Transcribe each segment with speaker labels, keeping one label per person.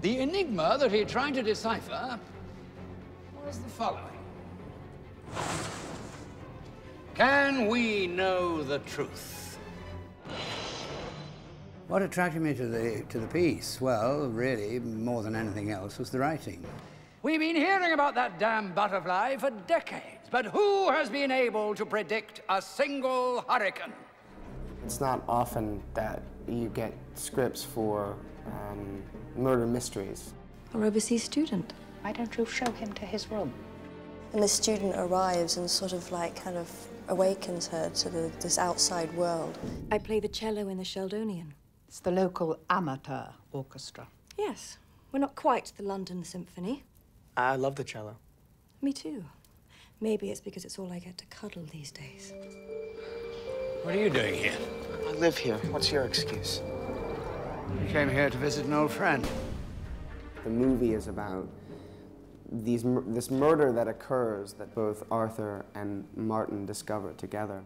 Speaker 1: The enigma that he tried to decipher was the following. Can we know the truth?
Speaker 2: What attracted me to the, to the piece, well, really, more than anything else, was the writing.
Speaker 1: We've been hearing about that damn butterfly for decades, but who has been able to predict a single hurricane?
Speaker 3: It's not often that you get scripts for um, murder mysteries.
Speaker 4: Or overseas student.
Speaker 5: Why don't you show him to his room?
Speaker 6: And the student arrives and sort of like kind of awakens her to the, this outside world.
Speaker 4: I play the cello in the Sheldonian.
Speaker 5: It's the local amateur orchestra.
Speaker 4: Yes. We're not quite the London Symphony.
Speaker 3: I love the cello.
Speaker 4: Me too. Maybe it's because it's all I get to cuddle these days.
Speaker 1: What are you doing here?
Speaker 3: I live here. What's your excuse?
Speaker 2: I came here to visit an old friend.
Speaker 3: The movie is about these, this murder that occurs that both Arthur and Martin discover together,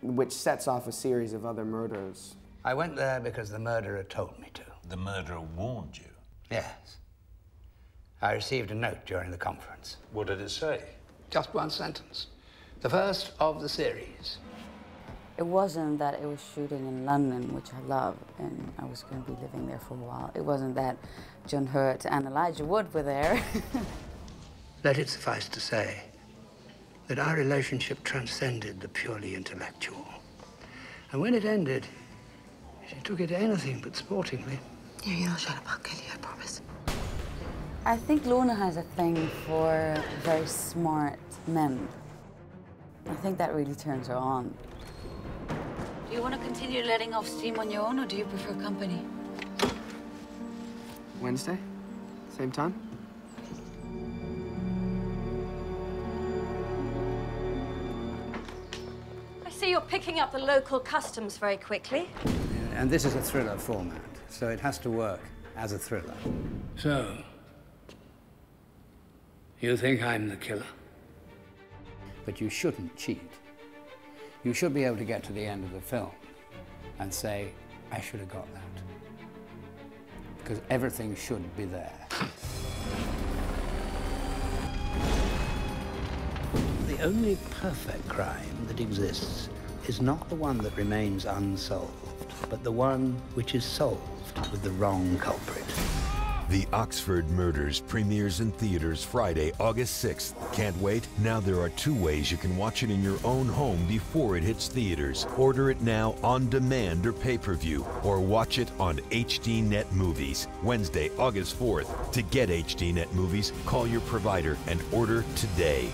Speaker 3: which sets off a series of other murders.
Speaker 2: I went there because the murderer told me to.
Speaker 7: The murderer warned you?
Speaker 2: Yes. I received a note during the conference.
Speaker 7: What did it say?
Speaker 1: Just one sentence. The first of the series.
Speaker 8: It wasn't that it was shooting in London, which I love, and I was going to be living there for a while. It wasn't that John Hurt and Elijah Wood were there.
Speaker 2: Let it suffice to say that our relationship transcended the purely intellectual. And when it ended, she took it anything but sportingly.
Speaker 4: You will shut up, I'll kill you, I promise.
Speaker 8: I think Lorna has a thing for very smart men. I think that really turns her on.
Speaker 9: Do you want to continue letting off steam on your own, or do you prefer company?
Speaker 3: Wednesday? Same time?
Speaker 4: I see you're picking up the local customs very quickly.
Speaker 2: And this is a thriller format, so it has to work as a thriller. So, you think I'm the killer? But you shouldn't cheat. You should be able to get to the end of the film and say, I should have got that. Because everything should be there. The only perfect crime that exists is not the one that remains unsolved, but the one which is solved with the wrong culprit.
Speaker 10: The Oxford Murders premieres in theaters Friday, August 6th. Can't wait? Now there are two ways you can watch it in your own home before it hits theaters. Order it now on demand or pay-per-view, or watch it on HDNet Movies, Wednesday, August 4th. To get HDNet Movies, call your provider and order today.